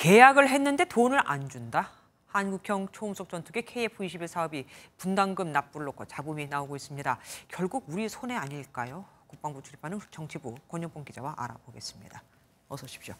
계약을 했는데 돈을 안 준다. 한국형 초음속 전투기 KF-21 사업이 분담금 납부를 놓고 잡음이 나오고 있습니다. 결국 우리 손해 아닐까요? 국방부 출입하는 정치부 권영봉 기자와 알아보겠습니다. 어서 오십시오.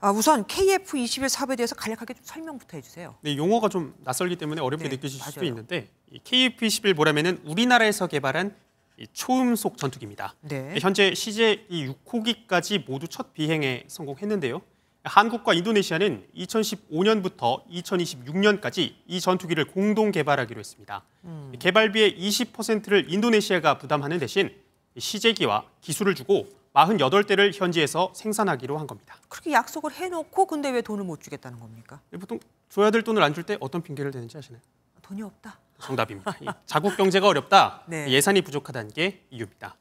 아, 우선 KF-21 사업에 대해서 간략하게 좀 설명부터 해주세요. 네, 용어가 좀 낯설기 때문에 어렵게 네, 느끼실 수도 맞아요. 있는데 이 KF-21 보라면은 우리나라에서 개발한 이 초음속 전투기입니다. 네. 현재 시제 이 6호기까지 모두 첫 비행에 성공했는데요. 한국과 인도네시아는 2015년부터 2026년까지 이 전투기를 공동 개발하기로 했습니다. 음. 개발비의 20%를 인도네시아가 부담하는 대신 시제기와 기술을 주고 48대를 현지에서 생산하기로 한 겁니다. 그렇게 약속을 해놓고 근데 왜 돈을 못 주겠다는 겁니까? 보통 줘야 될 돈을 안 줄 때 어떤 핑계를 대는지 아시나요? 돈이 없다. 정답입니다. 이 자국 경제가 어렵다, 네. 예산이 부족하다는 게 이유입니다.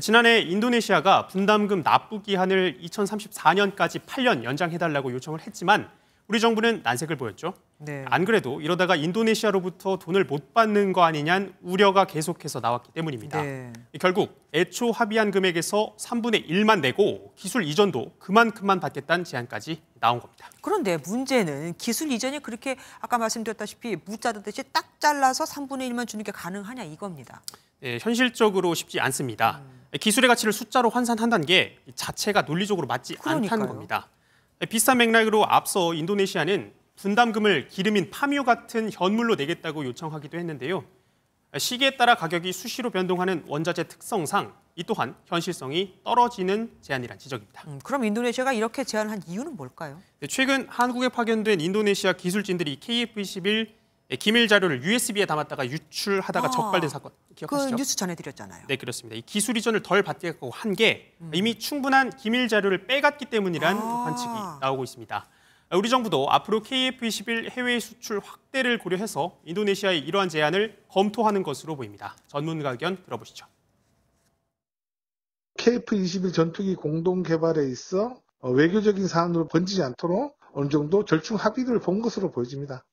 지난해 인도네시아가 분담금 납부 기한을 2034년까지 8년 연장해달라고 요청을 했지만 우리 정부는 난색을 보였죠. 네. 안 그래도 이러다가 인도네시아로부터 돈을 못 받는 거 아니냐는 우려가 계속해서 나왔기 때문입니다. 네. 결국 애초 합의한 금액에서 3분의 1만 내고 기술 이전도 그만큼만 받겠다는 제안까지 나온 겁니다. 그런데 문제는 기술 이전이 그렇게 아까 말씀드렸다시피 무자르듯이 딱 잘라서 3분의 1만 주는 게 가능하냐 이겁니다. 예, 현실적으로 쉽지 않습니다. 기술의 가치를 숫자로 환산한다는 게 자체가 논리적으로 맞지 그러니까요. 않다는 겁니다. 예, 비슷한 맥락으로 앞서 인도네시아는 분담금을 기름인 파묘 같은 현물로 내겠다고 요청하기도 했는데요. 시기에 따라 가격이 수시로 변동하는 원자재 특성상 이 또한 현실성이 떨어지는 제안이란 지적입니다. 음, 그럼 인도네시아가 이렇게 제안한 이유는 뭘까요? 네, 최근 한국에 파견된 인도네시아 기술진들이 KF-21 기밀 자료를 USB에 담았다가 유출하다가 아, 적발된 사건 그 기억하시죠? 뉴스 전해드렸잖아요. 네 그렇습니다. 이 기술 이전을 덜 받겠다고 한게 이미 충분한 기밀 자료를 빼갔기 때문이란 아. 관측이 나오고 있습니다. 우리 정부도 앞으로 KF-21 해외 수출 확대를 고려해서 인도네시아의 이러한 제안을 검토하는 것으로 보입니다. 전문가 의견 들어보시죠. KF-21 전투기 공동 개발에 있어 어, 외교적인 사안으로 번지지 않도록 어느 정도 절충 합의를 본 것으로 보여집니다.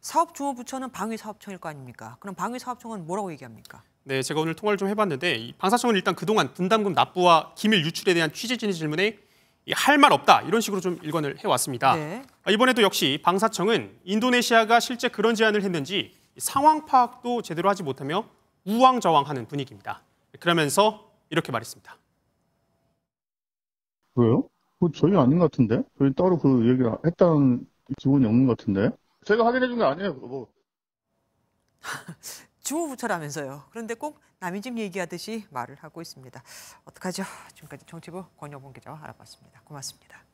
사업주무부처는 방위사업청일 거 아닙니까? 그럼 방위사업청은 뭐라고 얘기합니까? 네, 제가 오늘 통화를 좀 해봤는데 이 방사청은 일단 그동안 분담금 납부와 기밀 유출에 대한 취재진의 질문에 할 말 없다 이런 식으로 좀 일관을 해왔습니다. 네. 아, 이번에도 역시 방사청은 인도네시아가 실제 그런 제안을 했는지 상황 파악도 제대로 하지 못하며 우왕좌왕하는 분위기입니다. 그러면서 이렇게 말했습니다. 왜요? 그 저희 아닌 것 같은데? 저희 따로 그 얘기를 했다는 기본이 없는 것 같은데? 제가 확인해 준 거 아니에요. 뭐. 주무부처라면서요. 그런데 꼭 남의 집 얘기하듯이 말을 하고 있습니다. 어떡하죠? 지금까지 정치부 권여봉 기자와 알아봤습니다. 고맙습니다.